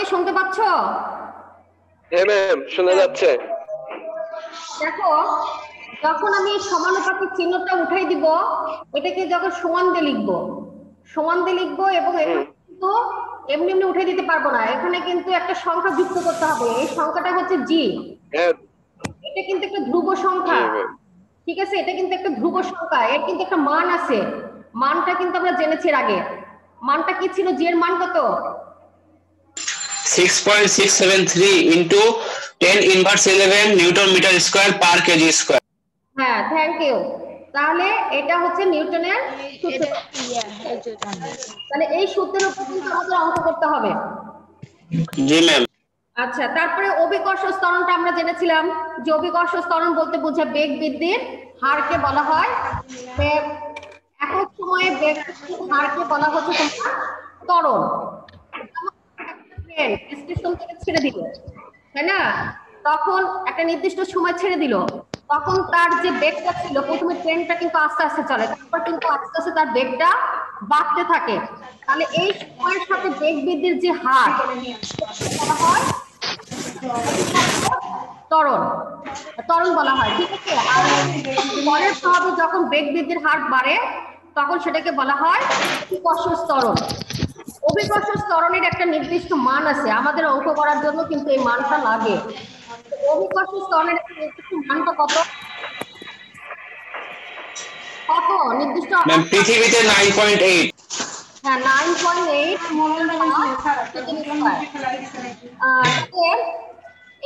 আমার কথা কি শুনতে পাচ্ছ? হ্যাঁ ম্যাম শোনা যাচ্ছে। দেখো যখন আমি সমানুপাতিক চিহ্নটা উঠাই দিব এটাকে যখন সমান দিয়ে লিখব। সমান দিয়ে লিখব এবং কিন্তু এমনি এমনি উঠে দিতে পারব না। এখানে কিন্তু একটা সংখ্যা যুক্ত করতে হবে। এই সংখ্যাটা হচ্ছে জি হ্যাঁ। এটা কিন্তু একটা ধ্রুব সংখ্যা। ঠিক আছে? এটা কিন্তু একটা ধ্রুব সংখ্যা। এর কিন্তু একটা মান আছে। মানটা কিন্তু আমরা জেনেছি আগে। মানটা কি ছিল? জি এর মান কত? 6.673 into 10 inverse 11 newton meter square per kg square. হ্যাঁ থ্যাংক ইউ তাহলে এটা হচ্ছে নিউটনের সূত্র। তাহলে এই সূত্রের উপর কিন্তু আমাদের অঙ্ক করতে হবে। জি ম্যাম আচ্ছা তারপরে অভিকর্ষ স্তরণটা আমরা জেনেছিলাম যে অভিকর্ষ স্তরণ বলতে বোঝায় বেগ বৃদ্ধির হারকে বলা হয়। যে একক সময়ে বেগ হারকে বলা হচ্ছে তোমার ত্বরণ। স্টেশন থেকে ছেড়ে দিল, তাই না? তখন একটা নির্দিষ্ট সময় ছেড়ে দিল। তখন তার যে বেগটা ছিল, প্রথমে ট্রেনটা কিন্তু আস্তে আস্তে চলে। তারপর কিন্তু আস্তে আস্তে তার বেগটা বাড়তে থাকে। তাহলে এই সময়ের সাথে বেগ বৃদ্ধির যে হার বলা হয়? বলা হয়, ঠিক আছে? আর পরের প্রভাবে যখন বেগ বৃদ্ধির হার বাড়ে, তখন সেটাকে বলা হয় অভিকর্ষ স্তরণ অভিকর্ষ স্তরণের একটা নির্দিষ্ট মান আছে। আমাদের অঙ্ক করার জন্য কিন্তু এই মানটা লাগে। অভিকর্ষ স্তরণের একটা নির্দিষ্ট মানটা কত? কত? নির্দিষ্ট ম্যাম পৃথিবীতে 9.8 হ্যাঁ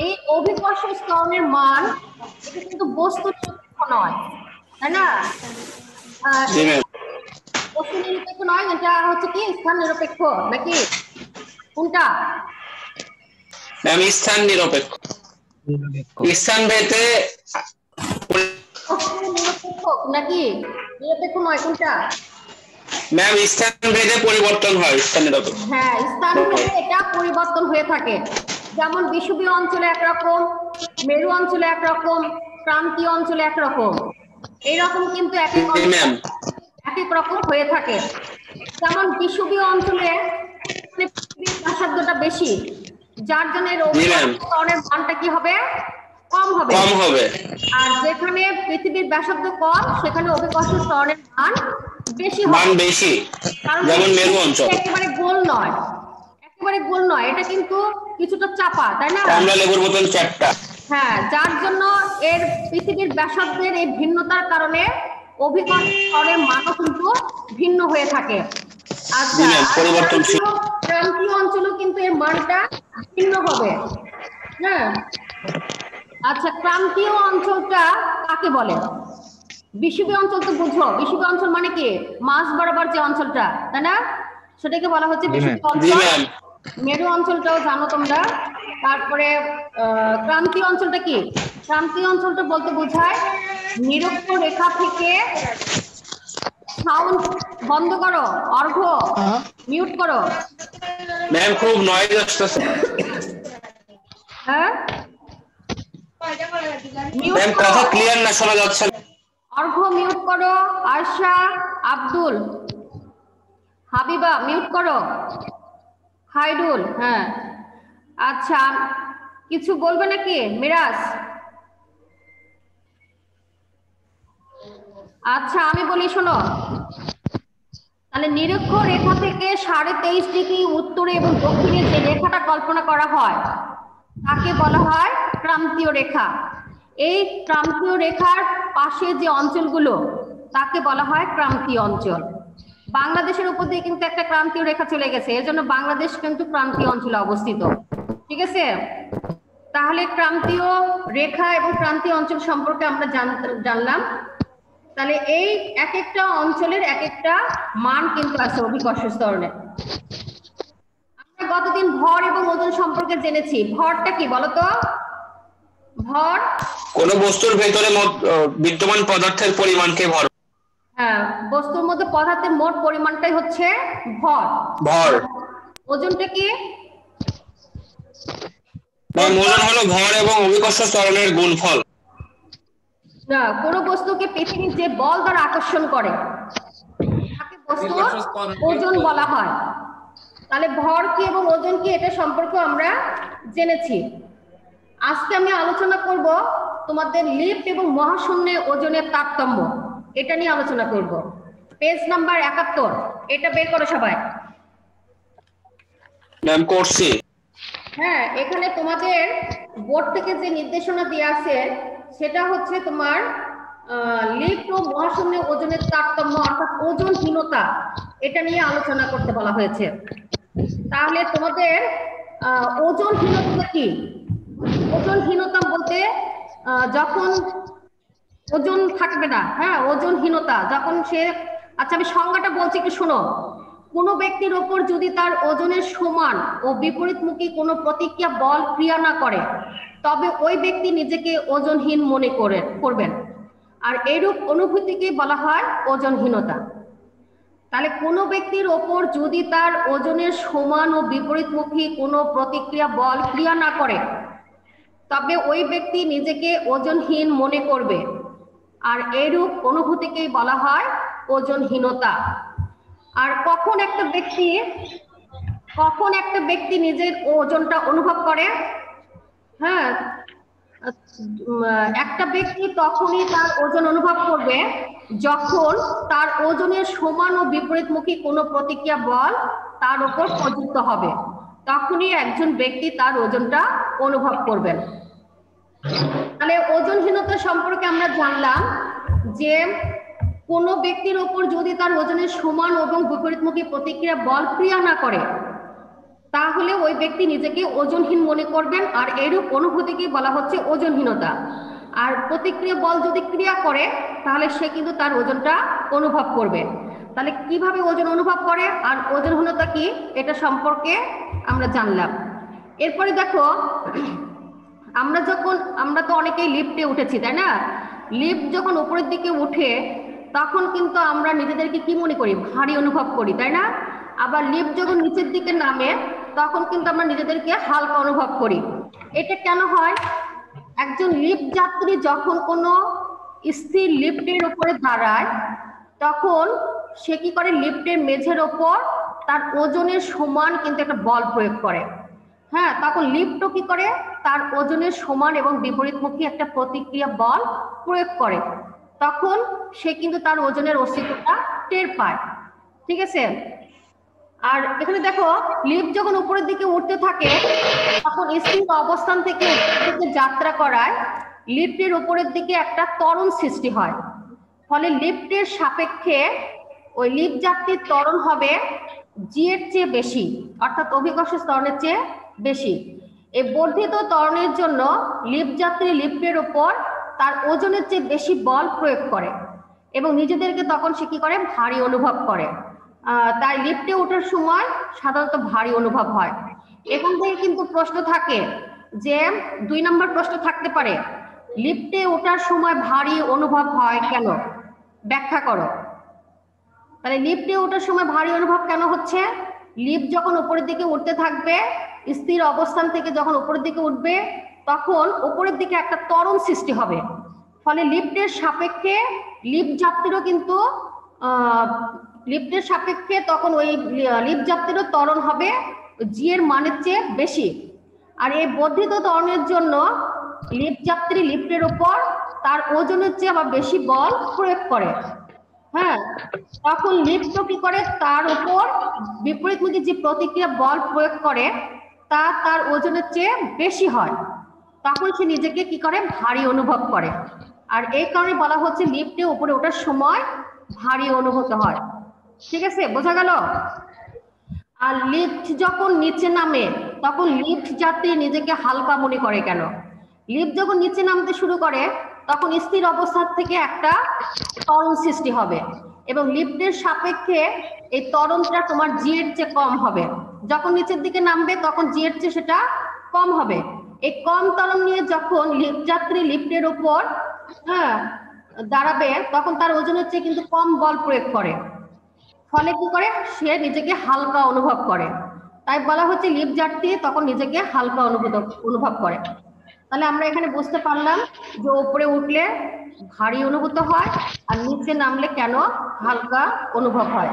এই অভিকর্ষ স্তরণের মান এটা কিন্তু বস্তু নয়। তাই না? বস্তু নিরপেক্ষ নয় এটা হচ্ছে কি? স্থান নিরপেক্ষ নাকি? কোনটা? ম্যাম স্থান নিরপেক্ষ। স্থান ভেদে নাকি? নিরপেক্ষ নয় কোনটা? ম্যাম স্থান ভেদে পরিবর্তন হয় স্থান নিরপেক্ষ। হ্যাঁ স্থান ভেদে এটা পরিবর্তন হয়ে থাকে। যেমন বিষুবীয় অঞ্চলে একরকম মেরু অঞ্চলে একরকম ক্রান্তীয় অঞ্চলে একরকম। এইরকম কিন্তু এক এক জি ম্যাম এক এক রকম হয়ে থাকে। যেমন বিষুবীয় অঞ্চলে ব্যাসার্ধটা বেশি যার জন্য। স্তরের মানটা কি হবে? কম হবে। কম হবে। আর যেখানে পৃথিবীর ব্যাসার্ধ কম সেখানে অভিকর্ষ মান বেশি মান বেশি। যেমন মেরু অঞ্চল। একেবারে গোল নয়। একেবারে গোল নয়। এটা কিন্তু কিছুটা চাপা তাই না? কমলা লেবুর মতন চ্যাপ্টা হ্যাঁ যার জন্য এর পৃথিবীর ব্যাসার্ধের এই ভিন্নতার কারণে অভিকর্ষ স্তরের মানও কিন্তু ভিন্ন হয়ে থাকে। আচ্ছা পরিবর্তনশীল। ক্রান্তীয়- ক্রান্তীয় কিন্তু এর মানটা ভিন্ন হবে। হ্যাঁ? আচ্ছা ক্রান্তীয় অঞ্চলটা কাকে বলে? বিষুবী অঞ্চল তো বুঝো। অঞ্চল মানে কি? মাছ বরাবর যে অঞ্চলটা তাই না? সেটাকে বলা হচ্ছে অঞ্চল। মেরু অঞ্চলটাও জানো তোমরা। তারপরে আহ, ক্রান্তীয় অঞ্চলটা কি? ক্রান্তীয় অঞ্চলটা বলতে বোঝায় নিরক্ষ রেখা থেকে সাউন্ড বন্ধ করো অর্ঘ মিউট করো। ম্যাম খুব নয়েজ আসতেছে। হ্যাঁ? মিউট ম্যাম কথা ক্লিয়ার না শোনা যাচ্ছে অর্ঘ মিউট করো। আয়শা আব্দুল হাবিবা মিউট করো। হাইডুল হ্যাঁ। আচ্ছা কিছু বলবে নাকি? মিরাজ? আচ্ছা আমি বলি, শোনো। তাহলে নিরক্ষ রেখা থেকে সাড়ে তেইশ ডিগ্রি উত্তরে এবং দক্ষিণে যে রেখাটা কল্পনা করা হয়, তাকে বলা হয় ক্রান্তীয় রেখা। এই ক্রান্তীয় রেখার পাশে যে অঞ্চলগুলো, তাকে বলা হয় ক্রান্তীয় অঞ্চল। বাংলাদেশের উপর দিয়ে কিন্তু একটা ক্রান্তীয় রেখা চলে গেছে এজন্য বাংলাদেশ কিন্তু ক্রান্তীয় অঞ্চলে অবস্থিত। ঠিক আছে? তাহলে ক্রান্তীয় রেখা এবং ক্রান্তীয় অঞ্চল সম্পর্কে আমরা জানলাম। তাহলে এই এক একটা অঞ্চলের এক একটা মান কিন্তু আছে অভিকর্ষ স্তরণে। আমরা গতদিন ভর এবং ওজন সম্পর্কে জেনেছি। ভরটা কি বলতো? ভর? কোন বস্তুর ভেতরে বিদ্যমান পদার্থের পরিমাণকে ভর। হ্যাঁ বস্তুর মধ্যে পদার্থের মোট পরিমাণটাই হচ্ছে ভর। ভর। ওজনটা কি? ওজন হলো ভর এবং অভিকর্ষ ত্বরণের গুণফল। না কোনো বস্তুকে পৃথিবীর যে বল দ্বারা আকর্ষণ করে তাকে বস্তুর ওজন বলা। হয়। তাহলে ভর কি এবং ওজন কি এটা সম্পর্কে আমরা জেনেছি। আজকে আমি আলোচনা করব তোমাদের লিফট এবং মহাশূন্যে ওজনের তারতম্য। এটা নিয়ে আলোচনা করব। পেজ নাম্বার একাত্তর এটা বের করো সবাই। ম্যাম করছি। হ্যাঁ এখানে তোমাদের বোর্ড থেকে যে নির্দেশনা দেওয়া আছে সেটা হচ্ছে তোমার লিফট ও মহাশূন্য ওজনের তারতম্য অর্থাৎ ওজনহীনতা, এটা নিয়ে আলোচনা করতে বলা হয়েছে। তাহলে তোমাদের ওজনহীনতা কি? ওজনহীনতা বলতে যখন ওজন থাকবে না হ্যাঁ ওজনহীনতা, যখন সে আচ্ছা আমি সংজ্ঞাটা বলছি একটু শোনো। কোনো ব্যক্তির ওপর যদি তার ওজনের সমান ও বিপরীতমুখী কোনো প্রতিক্রিয়া বল ক্রিয়া না করে, তবে ওই ব্যক্তি নিজেকে ওজনহীন মনে করে, করবেন। আর এরূপ অনুভূতিকে বলা হয় ওজনহীনতা। তাহলে কোনো ব্যক্তির ওপর যদি তার ওজনের সমান ও বিপরীতমুখী কোনো প্রতিক্রিয়া বল ক্রিয়া না করে, তবে ওই ব্যক্তি নিজেকে ওজনহীন মনে করবে। আর এরূপ অনুভূতিকেই বলা হয় ওজনহীনতা। আর কখন একটা ব্যক্তি, কখন একটা ব্যক্তি নিজের ওজনটা অনুভব করে হ্যাঁ? একটা ব্যক্তি তখনই তার ওজন অনুভব করবে যখন তার ওজনের সমান ও বিপরীতমুখী কোনো প্রতিক্রিয়া বল তার উপর প্রযুক্ত হবে। তখনই একজন ব্যক্তি তার ওজনটা অনুভব করবেন তাহলে ওজনহীনতা সম্পর্কে আমরা জানলাম যে কোনো ব্যক্তির ওপর যদি তার ওজনের সমান এবং বিপরীতমুখী প্রতিক্রিয়া বল ক্রিয়া না করে, তাহলে ওই ব্যক্তি নিজেকে ওজনহীন মনে করবেন আর এরূপ অনুভূতিকে বলা হচ্ছে ওজনহীনতা। আর প্রতিক্রিয়া বল যদি ক্রিয়া করে, তাহলে সে কিন্তু তার ওজনটা অনুভব করবে। তাহলে কীভাবে ওজন অনুভব করে আর ওজনহীনতা কি, এটা সম্পর্কে আমরা জানলাম। এরপরে দেখো, আমরা যখন, আমরা তো অনেকেই লিফটে উঠেছি, তাই না? লিফট যখন উপরের দিকে উঠে তখন কিন্তু আমরা নিজেদেরকে কি মনে করি? ভারী অনুভব করি, তাই না? আবার লিফট যখন নিচের দিকে নামে, তখন কিন্তু আমরা নিজেদেরকে হালকা অনুভব করি। এটা কেন হয়? একজন লিফট যাত্রী যখন কোনো স্থির লিফটের উপরে দাঁড়ায়, তখন সে কি করে? লিফটের মেঝের ওপর তার ওজনের সমান কিন্তু একটা বল প্রয়োগ করে। হ্যাঁ তখন লিফটও কি করে? তার ওজনের সমান এবং বিপরীতমুখী একটা প্রতিক্রিয়া বল প্রয়োগ করে। তখন সে কিন্তু তার ওজনের অস্তিত্বটা টের পায়। ঠিক আছে? আর এখানে দেখো লিফট যখন উপরের দিকে উঠতে থাকে, তখন স্থির অবস্থান থেকে যাত্রা করায় লিফটের উপরের দিকে একটা তরণ সৃষ্টি হয়। ফলে লিফটের সাপেক্ষে ওই লিফট যাত্রীর ত্বরণ হবে জি এর চেয়ে বেশি, অর্থাৎ অভিকর্ষ ত্বরণের চেয়ে বেশি। এই বর্ধিত তরণের জন্য লিফট যাত্রী লিফটের উপর তার ওজনের চেয়ে বেশি বল প্রয়োগ করে এবং নিজেদেরকে তখন সে কি করে? ভারী অনুভব করে। তাই লিফটে ওঠার সময় সাধারণত ভারী অনুভব হয়। এখান থেকে কিন্তু প্রশ্ন থাকে যে, দুই নম্বর প্রশ্ন থাকতে পারে, লিফটে ওঠার সময় ভারী অনুভব হয় কেন? ব্যাখ্যা করো। তাহলে লিফটে ওঠার সময় ভারী অনুভব কেন হচ্ছে? লিফট যখন উপরের দিকে উঠতে থাকবে, স্থির অবস্থান থেকে যখন উপরের দিকে উঠবে তখন উপরের দিকে একটা ত্বরণ সৃষ্টি হবে। ফলে লিফটের সাপেক্ষে লিফট যাত্রীরও কিন্তু লিফটের সাপেক্ষে তখন ওই লিফট যাত্রীরও ত্বরণ হবে জি এর মানের চেয়ে বেশি। আর এই বর্ধিত ত্বরণের জন্য লিফট যাত্রী লিফটের উপর তার ওজনের চেয়ে আবার বেশি বল প্রয়োগ করে। হ্যাঁ তখন লিফট কি করে? তার উপর বিপরীতমুখী যে প্রতিক্রিয়া বল প্রয়োগ করে, তা তার ওজনের চেয়ে বেশি হয়। তখন সে নিজেকে কি করে? ভারী অনুভব করে। আর এই কারণে বলা হচ্ছে লিফটে উপরে ওঠার সময় ভারী অনুভূত হয়। ঠিক আছে? বোঝা গেল? আর লিফট যখন নিচে নামে, তখন লিফট যাত্রী নিজেকে হালকা মনে করে কেন? লিফট যখন নিচে নামতে শুরু করে, তখন স্থির অবস্থার থেকে একটা ত্বরণ সৃষ্টি হবে এবং লিফটের সাপেক্ষে এই ত্বরণটা তোমার জিয়ের চেয়ে কম হবে। যখন নিচের দিকে নামবে, তখন জিয়ের চেয়ে সেটা কম হবে। এই কম ত্বরণ নিয়ে যখন লিফট যাত্রী লিফটের উপর হ্যাঁ দাঁড়াবে, তখন তার ওজন হচ্ছে কিন্তু কম বল প্রয়োগ করে। ফলে কি করে? সে নিজেকে হালকা অনুভব করে। তাই বলা হচ্ছে লিফট যাত্রী তখন নিজেকে হালকা অনুভূত অনুভব করে। তাহলে আমরা এখানে বুঝতে পারলাম যে উপরে উঠলে ভারী অনুভূত হয় আর নিচে নামলে কেন হালকা অনুভব হয়।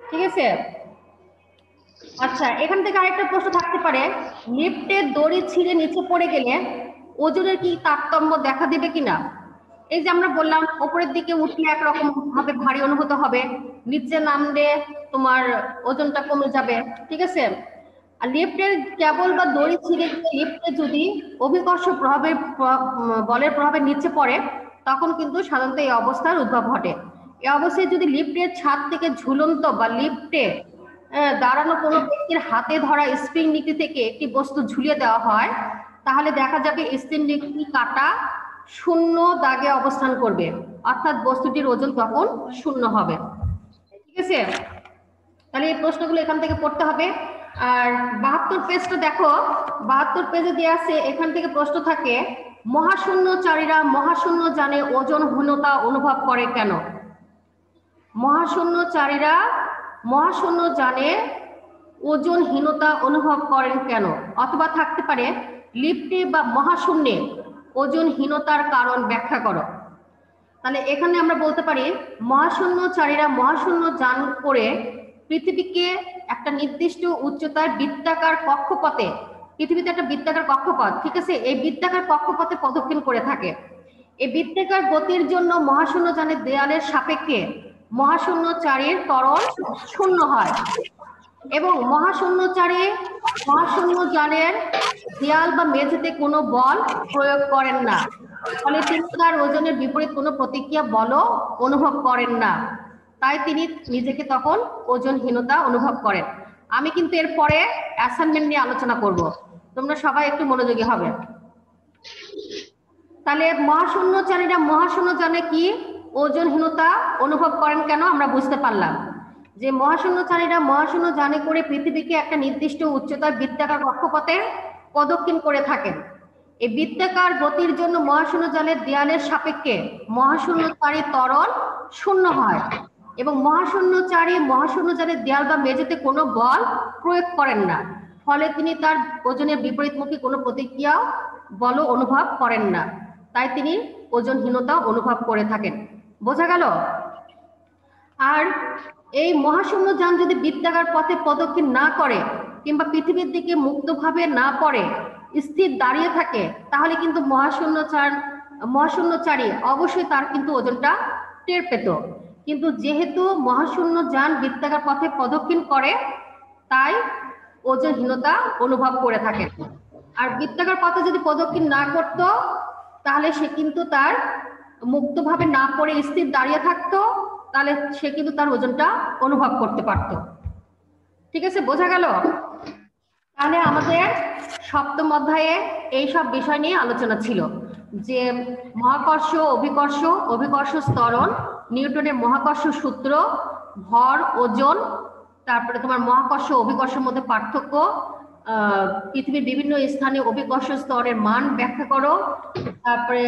ঠিক আছে? আচ্ছা এখান থেকে আরেকটা প্রশ্ন থাকতে পারে। লিফটের দড়ি ছিঁড়ে নিচে পড়ে গেলে ওজনের কি তারতম্য দেখা দিবে কিনা? এই যে আমরা বললাম, ওপরের দিকে উঠলে একরকম ভাবে ভারী অনুভূত হবে, নিচে নামলে তোমার ওজনটা কমে যাবে, ঠিক আছে? আর লিফটের কেবল বা দড়ি ছিঁড়ে লিফটে যদি অভিকর্ষ প্রভাবের প্র- বলের প্রভাবে নিচে পড়ে, তখন কিন্তু সাধারণত এই অবস্থার উদ্ভব ঘটে। এই অবস্থায় যদি লিফটের ছাদ থেকে ঝুলন্ত বা লিফটে দাঁড়ানো কোনো ব্যক্তির হাতে ধরা স্প্রিং নীতি থেকে একটি বস্তু ঝুলিয়ে দেওয়া হয়, তাহলে দেখা যাবে স্প্রিং নীতি কাটা শূন্য দাগে অবস্থান করবে। অর্থাৎ বস্তুটির ওজন তখন শূন্য হবে। ঠিক আছে? তাহলে এই প্রশ্নগুলো এখান থেকে পড়তে হবে। আর বাহাত্তর পেজটা দেখো। বাহাত্তর পেজে দেওয়া আছে, এখান থেকে প্রশ্ন থাকে, মহাশূন্যচারীরা মহাশূন্য জানে ওজন হীনতা অনুভব করে কেন? মহাশূন্যচারীরা মহাশূন্য জানে ওজনহীনতা অনুভব করেন কেন? অথবা থাকতে পারে, লিফটে বা মহাশূন্যে ওজনহীনতার কারণ ব্যাখ্যা করো। তাহলে এখানে আমরা বলতে পারি, মহাশূন্যচারীরা মহাশূন্য যান করে পৃথিবীকে একটা নির্দিষ্ট উচ্চতায় বৃত্তাকার কক্ষপথে, পৃথিবীতে একটা বৃত্তাকার কক্ষপথ, ঠিক আছে? এই বৃত্তাকার কক্ষপথে প্রদক্ষিণ করে থাকে। এই বৃত্তাকার গতির জন্য মহাশূন্য যানের দেয়ালের সাপেক্ষে মহাশূন্যচারীর ত্বরণ শূন্য হয় এবং মহাশূন্যচারী মহাশূন্য যানের দেয়াল বা মেঝেতে কোনো বল প্রয়োগ করেন না। ফলে তিনি তার ওজনের বিপরীত কোনো প্রতিক্রিয়া বলও অনুভব করেন না। তাই তিনি নিজেকে তখন ওজনহীনতা অনুভব করেন। আমি কিন্তু এরপরে অ্যাসাইনমেন্ট নিয়ে আলোচনা করব। তোমরা সবাই একটু মনোযোগী হবে। তাহলে মহাশূন্য মহাশূন্যচারীরা মহাশূন্য জানে কি ওজনহীনতা অনুভব করেন কেন আমরা বুঝতে পারলাম। যে মহাশূন্যচারীরা মহাশূন্য জানে করে পৃথিবীকে একটা নির্দিষ্ট উচ্চতার বৃত্তাকার কক্ষপথে প্রদক্ষিণ করে থাকেন। এই বৃত্তাকার গতির জন্য মহাশূন্য জালের দেয়ালের সাপেক্ষে মহাশূন্যচারী তরল শূন্য হয় এবং মহাশূন্যচারী মহাশূন্য জালের দেয়াল বা মেঝেতে কোনো বল প্রয়োগ করেন না। ফলে তিনি তার ওজনের বিপরীতমুখী কোনো প্রতিক্রিয়া বল অনুভব করেন না। তাই তিনি ওজনহীনতা অনুভব করে থাকেন। বোঝা গেল? আর এই মহাশূন্য যান যদি বৃত্তাকার পথে পদক্ষেপ না করে কিংবা পৃথিবীর দিকে মুক্তভাবে না পড়ে, স্থির দাঁড়িয়ে থাকে, তাহলে কিন্তু মহাশূন্যচার মহাশূন্যচারী অবশ্যই তার কিন্তু ওজনটা টের পেত। কিন্তু যেহেতু মহাশূন্য যান বৃত্তাকার পথে পদক্ষিণ করে, তাই ওজনহীনতা অনুভব করে থাকে। আর বৃত্তাকার পথে যদি পদক্ষিণ না করত, তাহলে সে কিন্তু তার মুক্তভাবে না পড়ে স্থির দাঁড়িয়ে থাকতো, তাহলে সে কিন্তু তার ওজনটা অনুভব করতে পারত। ঠিক আছে, বোঝা গেল? তাহলে আমাদের সপ্তম অধ্যায়ে এই সব বিষয় নিয়ে আলোচনা ছিল, যে মহাকর্ষ, অভিকর্ষ অভিকর্ষ স্তরণ নিউটনের মহাকর্ষ সূত্র, ভর, ওজন, তারপরে তোমার মহাকর্ষ, অভিকর্ষের মধ্যে পার্থক্য পৃথিবীর বিভিন্ন স্থানে অভিকর্ষ স্তরের মান ব্যাখ্যা করো, তারপরে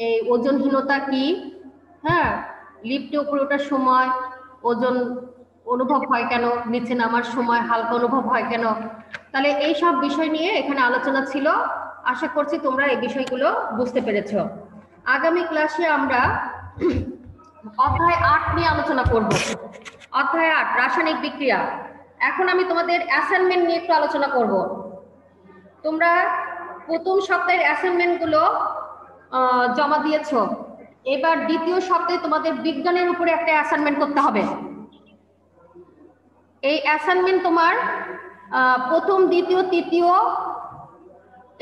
এই ওজনহীনতা কি? হ্যাঁ লিফটে উপরে ওঠার সময় ওজন অনুভব হয় কেন? নিচে নামার সময় হালকা অনুভব হয় কেন? তাহলে এই সব বিষয় নিয়ে এখানে আলোচনা ছিল। আশা করছি তোমরা এই বিষয়গুলো বুঝতে পেরেছ। আগামী ক্লাসে আমরা অধ্যায় আট নিয়ে আলোচনা করব। অধ্যায় আট রাসায়নিক বিক্রিয়া। এখন আমি তোমাদের অ্যাসাইনমেন্ট নিয়ে একটু আলোচনা করব। তোমরা প্রথম সপ্তাহের অ্যাসাইনমেন্টগুলো আহ, জমা দিয়েছ। এবার দ্বিতীয় সপ্তাহে তোমাদের বিজ্ঞানের উপরে একটা অ্যাসাইনমেন্ট করতে হবে। এই অ্যাসাইনমেন্ট তোমার প্রথম, দ্বিতীয়, তৃতীয়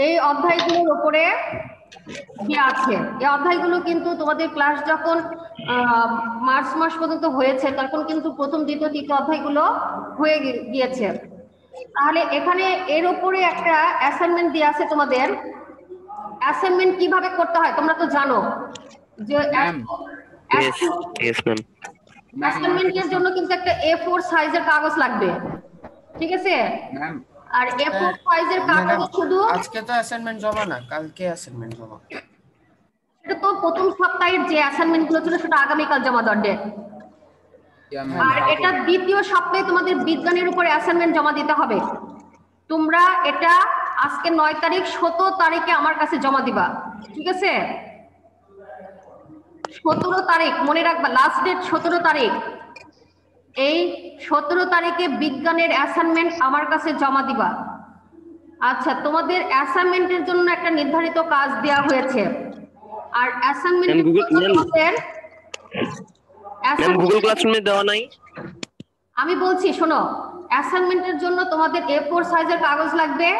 এই অধ্যায়গুলোর উপরে দেওয়া আছে। এই অধ্যায়গুলো কিন্তু তোমাদের ক্লাস যখন মার্চ মাস পর্যন্ত হয়েছে, তখন কিন্তু প্রথম, দ্বিতীয়, তৃতীয় অধ্যায়গুলো হয়ে গিয়েছে। তাহলে এখানে এর উপরে একটা অ্যাসাইনমেন্ট দেওয়া আছে তোমাদের। অ্যাসাইনমেন্ট কীভাবে করতে হয় তোমরা তো জানো যে অ্যাসাইনমেন্টের জন্য কিন্তু একটা এ ফোর সাইজের কাগজ লাগবে ঠিক আছে? ম্যাম আর এ ফোর সাইজের কাগজ শুধু আজকে তো অ্যাসাইনমেন্ট জমা না কালকে অ্যাসাইনমেন্ট জমা। এটা তো প্রথম সপ্তাহের যে অ্যাসাইনমেন্টগুলো ছিল সেটা আগামীকাল জমা দেওয়ার ডেট আর এটা দ্বিতীয় সপ্তাহে তোমাদের বিজ্ঞানের উপরে অ্যাসাইনমেন্ট জমা দিতে হবে। তোমরা এটা আজকে নয় তারিখ সতেরো তারিখে আমার কাছে জমা দিবা। ঠিক আছে? সতেরো তারিখ মনে রাখবা লাস্ট ডেট সতেরো তারিখ। এই সতেরো তারিখে বিজ্ঞানের অ্যাসাইনমেন্ট আমার কাছে জমা দিবা। আচ্ছা তোমাদের অ্যাসাইনমেন্টের জন্য একটা নির্ধারিত কাজ দেওয়া হয়েছে। আর অ্যাসাইনমেন্ট গুগল ক্লাসরুমে দেওয়া নাই? আমি বলছি শোনো অ্যাসাইনমেন্টের জন্য তোমাদের এ ফোর সাইজের কাগজ লাগবে।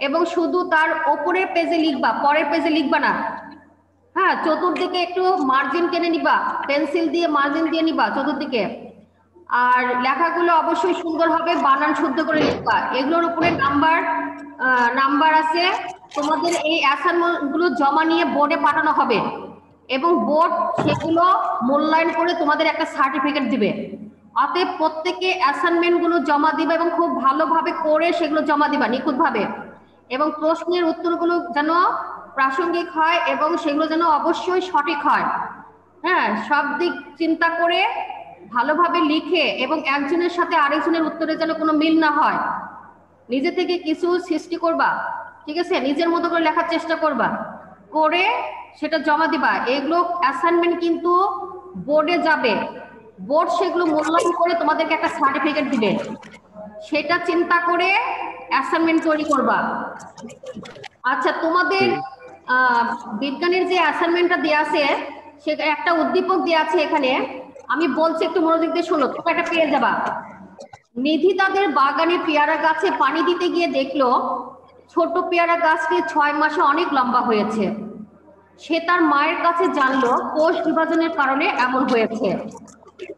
এবং শুধু তার ওপরের পেজে লিখবা, পরের পেজে লিখবা না। হ্যাঁ চতুর্দিকে একটু মার্জিন টেনে নিবা পেন্সিল দিয়ে মার্জিন দিয়ে নিবা চতুর্দিকে। আর লেখাগুলো অবশ্যই সুন্দর হবে, বানান শুদ্ধ করে লিখবা। এগুলোর উপরে নাম্বার নাম্বার আছে। তোমাদের এই অ্যাসাইনমেন্টগুলো জমা নিয়ে বোর্ডে পাঠানো হবে। এবং বোর্ড সেগুলো মূল্যায়ন করে তোমাদের একটা সার্টিফিকেট দিবে। অতএব প্রত্যেকে অ্যাসাইনমেন্টগুলো জমা দিবে এবং খুব ভালোভাবে করে সেগুলো জমা দিবা, নিখুঁতভাবে। এবং প্রশ্নের উত্তরগুলো যেন প্রাসঙ্গিক হয় এবং সেগুলো যেন অবশ্যই সঠিক হয়। হ্যাঁ সব দিক চিন্তা করে ভালোভাবে লিখে এবং একজনের সাথে আরেকজনের উত্তরে যেন কোনো মিল না হয়। নিজে থেকে কিছু সৃষ্টি করবা, ঠিক আছে? নিজের মতো করে লেখার চেষ্টা করবা। করে সেটা জমা দিবা। এগুলো অ্যাসাইনমেন্ট কিন্তু বোর্ডে যাবে। বোর্ড সেগুলো মূল্যায়ন করে তোমাদেরকে একটা সার্টিফিকেট দিবে। সেটা চিন্তা করে অ্যাসাইনমেন্ট তৈরি করবা। আচ্ছা তোমাদের বিজ্ঞানের যে অ্যাসাইনমেন্টটা দেওয়া আছে সেটা একটা উদ্দীপক দেওয়া আছে এখানে। আমি বলছি একটু মনোযোগ দিয়ে শোনো তোমরা এটা পেয়ে যাবা। নিধি তাদের বাগানে পেয়ারা গাছে পানি দিতে গিয়ে দেখল ছোট পেয়ারা গাছটি ছয় মাসে অনেক লম্বা হয়েছে। সে তার মায়ের কাছে জানলো কোষ বিভাজনের কারণে এমন হয়েছে।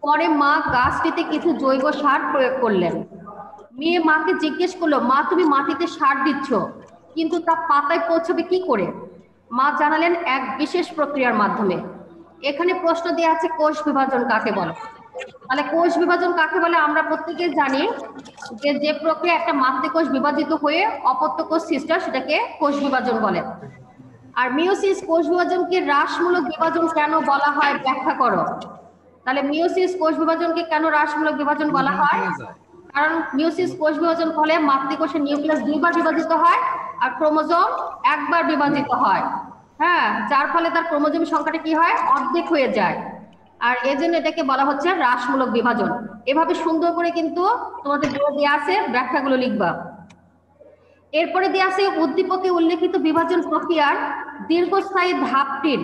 পরে মা গাছটিতে কিছু জৈব সার প্রয়োগ করলেন। মেয়ে মাকে জিজ্ঞেস করল, মা, তুমি মাটিতে সার দিচ্ছ, কিন্তু তা পাতায় পৌঁছবে কি করে? মা জানালেন, এক বিশেষ প্রক্রিয়ার মাধ্যমে। এখানে প্রশ্ন দেওয়া আছে, কোষ বিভাজন কাকে বলে? তাহলে কোষ বিভাজন কাকে বলে? আমরা প্রত্যেকে জানি যে যে প্রক্রিয়া একটা মাতৃকোষ বিভাজিত হয়ে অপত্য কোষ হয়, সেটাকে কোষ বিভাজন বলে। আর মিওসিস কোষ বিভাজনকে হ্রাসমূলক বিভাজন কেন বলা হয়? ব্যাখ্যা করো। তাহলে মিওসিস কোষ বিভাজনকে কেন হ্রাসমূলক বিভাজন বলা হয়? কারণ মিওসিস কোষ বিভাজন ফলে মাতৃকোষের নিউক্লিয়াস দুইবার বিভাজিত হয় আর ক্রোমোজোম একবার বিভাজিত হয়। হ্যাঁ যার ফলে তার ক্রোমোজোম সংখ্যাটা কি হয়? অর্ধেক হয়ে যায়। আর এজন্য এটাকে বলা হচ্ছে হ্রাসমূলক বিভাজন। এভাবে সুন্দর করে কিন্তু তোমাদের বইয়ে দেওয়া আছে ব্যাখ্যাগুলো লিখবা। এরপরে দেওয়া আছে উদ্দীপকে উল্লেখিত বিভাজন প্রক্রিয়ার দীর্ঘস্থায়ী ধাপটির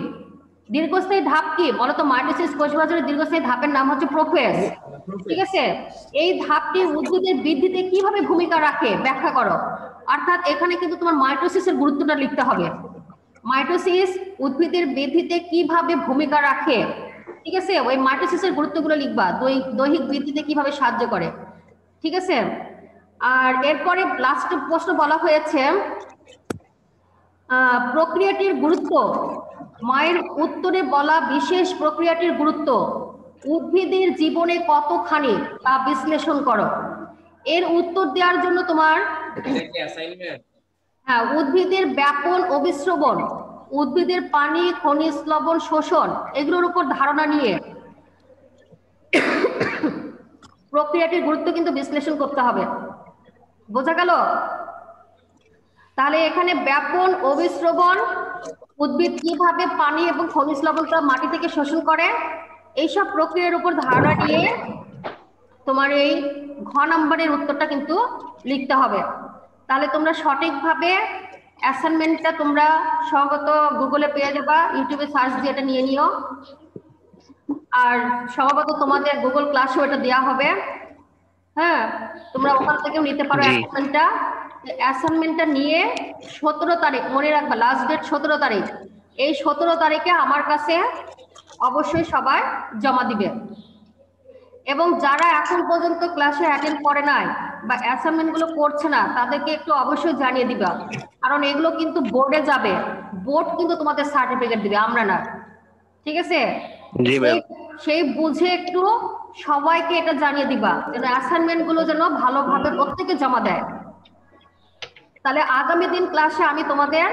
দীর্ঘস্থায়ী ধাপ কি? বলতো মাইটোসিস কোষ বিভাজনের দীর্ঘস্থায়ী ধাপের নাম হচ্ছে প্রোফেস ঠিক আছে? এই ধাপটি উদ্ভিদের বৃদ্ধিতে কীভাবে ভূমিকা রাখে? ব্যাখ্যা করো। অর্থাৎ এখানে কিন্তু তোমার মাইটোসিসের গুরুত্বটা লিখতে হবে। মাইটোসিস উদ্ভিদের বৃদ্ধিতে কীভাবে ভূমিকা রাখে? ঠিক আছে? ওই মাইটোসিসের গুরুত্বগুলো লিখবা। দৈহিক বৃদ্ধিতে কীভাবে সাহায্য করে? ঠিক আছে? আর এরপরে লাস্ট প্রশ্ন বলা হয়েছে প্রক্রিয়াটির গুরুত্ব মায়ের উত্তরে বলা বিশেষ প্রক্রিয়াটির গুরুত্ব উদ্ভিদের জীবনে কতখানি তা বিশ্লেষণ করো। এর উত্তর দেওয়ার জন্য তোমার হ্যাঁ উদ্ভিদের ব্যাপন অবিশ্রবণ উদ্ভিদের পানি খনিজ লবণ শোষণ এগুলোর উপর ধারণা নিয়ে প্রক্রিয়াটির গুরুত্ব কিন্তু বিশ্লেষণ করতে হবে। বোঝা গেল? তাহলে এখানে ব্যাপন অবিশ্রবণ উদ্ভিদ কীভাবে পানি এবং খনিজ লবণটা মাটি থেকে শোষণ করে? এইসব প্রক্রিয়ার উপর ধারণা নিয়ে তোমার এই ঘ নম্বরের উত্তরটা কিন্তু লিখতে হবে। তাহলে তোমরা সঠিকভাবে অ্যাসাইনমেন্টটা তোমরা সম্ভবত গুগলে পেয়ে যাবা ইউটিউবে সার্চ দিয়ে এটা নিয়ে নিও। আর সম্ভবত তোমাদের গুগল ক্লাসেও এটা দেওয়া হবে। হ্যাঁ তোমরা ওখান থেকেও নিতে পারো অ্যাসাইনমেন্টটা অ্যাসাইনমেন্টটা নিয়ে সতেরো তারিখ মনে রাখবা লাস্ট ডেট সতেরো তারিখ। এই সতেরো তারিখে আমার কাছে অবশ্যই সবাই জমা দিবে। এবং যারা এখন পর্যন্ত ক্লাসে অ্যাটেন্ড করে নাই বা অ্যাসাইনমেন্টগুলো করছে না তাদেরকে একটু অবশ্যই জানিয়ে দিবা। কারণ এগুলো কিন্তু বোর্ডে যাবে। বোর্ড কিন্তু তোমাদের সার্টিফিকেট দিবে আমরা না। ঠিক আছে? সেই- সেই বুঝে একটু সবাইকে এটা জানিয়ে দিবা যেন অ্যাসাইনমেন্টগুলো যেন ভালোভাবে প্রত্যেকে জমা দেয়। তাহলে আগামী দিন ক্লাসে আমি তোমাদের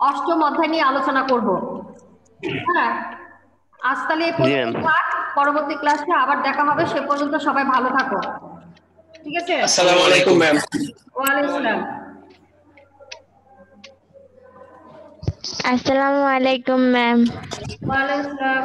অষ্টম অধ্যায় নিয়ে আলোচনা করব। হ্যাঁ? আজ তাহলে পরবর্তী ক্লাসে আবার দেখা হবে। সে পর্যন্ত সবাই ভালো থাকো। ঠিক আছে? আসসালামু আলাইকুম ম্যাম ওয়ালাইকুম আসসালামু। আলাইকুম ম্যাম ওয়ালাইকুম